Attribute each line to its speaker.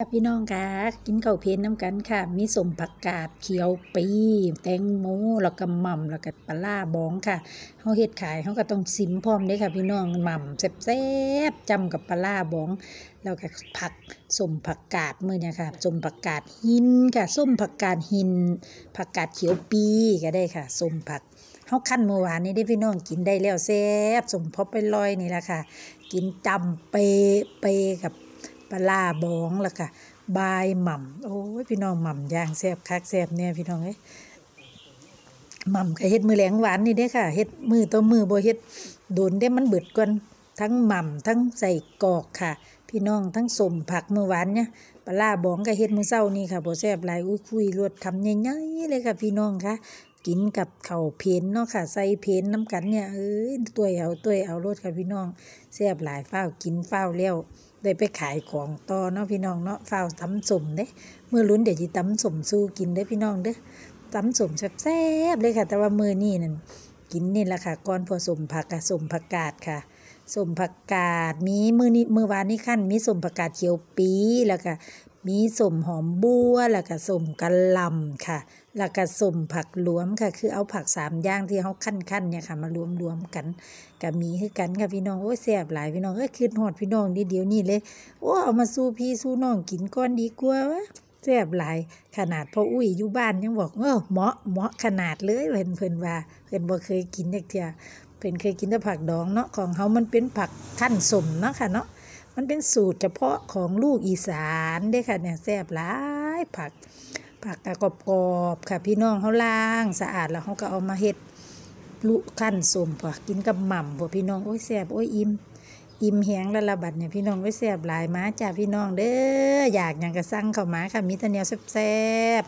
Speaker 1: ค่ะพี่น้องคะกินข้าวเพลนน้ำกันค่ะ มีสมผักกาดเขียวปีแตงโมแล้วก็หม่ำแล้วก็ปลาร้าบองค่ะเฮาเฮ็ดขายเฮาก็ต้องซิมพร้อมเด้ค่ะ พี่น้องหม่ำแซ่บๆจำกับปลาร้าบองแล้วก็ผักสมผักกาดมือเนี่ยค่ะสมผักกาดหินค่ะส้มผักกาดหิน ผักกาดเขียวปีก็ได้ค่ะสมผักเฮาคั่นเมื่อวานนี้ได้พี่น้องกินได้แล้วแซ่บสมพอไปลอยนี่แหละค่ะ กินจำเปเปกับ ปลาบองแล้วก็บายหม่ำโอ้ยพี่น้องหม่ำย่างแซ่บคักแซ่บเนี่ยพี่น้องเอ้ยหม่ำก็เฮ็ดมือแหลงหวานนี่เด้ค่ะเฮ็ดมือต่อมือบ่เฮ็ดโดนได้มันเบิดก่อนทั้งหม่ำทั้งใส่กอกค่ะ พี่น้องทั้งสมผักมือหวานเนี่ยปลาบองก็เฮ็ดมือเช้านี่ค่ะบ่แซ่บหลายอุ้ยคุยรวดคำใหญ่ๆเลยค่ะพี่น้องค่ะ กินกับเข้าเพนเนาะค่ะ ใส่เพนน้ำกันเนี่ยเอ้ยตัวยเอาตัวยเอารสค่ะพี่น้องแซ่บหลายฟ้ากินฟ้าวแล้ยวได้ไปขายของต่อเนาะพี่น้องเนาะฟ้าตำสมเด้เมื่อลุ้นเดี๋ยวสิตำสมสู้กินเด้พี่น้องเด้อตำสมแซ่บเลยค่ะ แต่ว่ามือนี้นั่นกินนี่แหละค่ะก่อนพอสมผักกะสมผักกาดค่ะสมผักกาดมีมือนี้มือวานนี้คั่นมีสมผักกาดเขียวปีแล้วก็ มีสมหอมบัวแล้วก็สมกะหล่ำค่ะ แล้วก็สมผักหลวมค่ะ คือเอาผักสามอย่างที่เขาคั่นๆเนี่ยค่ะ มารวมๆกันก็มีคือกันค่ะพี่น้องโอ้ยแซ่บหลายพี่น้องเอ้ยคืนฮอดพี่น้องเดี๋ยวนี้เลยโอ้เอามาสู้พี่สู้น้องกินก่อนดีกว่าวะแซ่บหลายขนาดพ่ออุ้ยอยู่บ้านยังบอกเออเหมาะเหมาะขนาดเลยเพิ่นเพิ่นว่าเพิ่นบ่เคยกินจักเที่ยเพิ่นเคยกินแต่ผักดองเนาะของเฮามันเป็นผักคั่นสมเนาะค่ะเนาะ มันเป็นสูตรเฉพาะของลูกอีสานเด้ค่ะเนี่ยแซ่บหลายผัก ผักกะกรอบๆค่ะพี่น้องเขาล้างสะอาดแล้วเขาก็เอามาเฮ็ดลุขั้นสมพอกินกับหม่ำพอพี่น้องโอ้ยแซ่บโอ้ยอิ่มอิ่มแหงล้วละบัดเนี่ยพี่น้องโอ้แซ่บหลายมาจ้าพี่น้องเด้ออยากหยังก็สั่งเข้ามาค่ะมีแต่แนวแซ่บ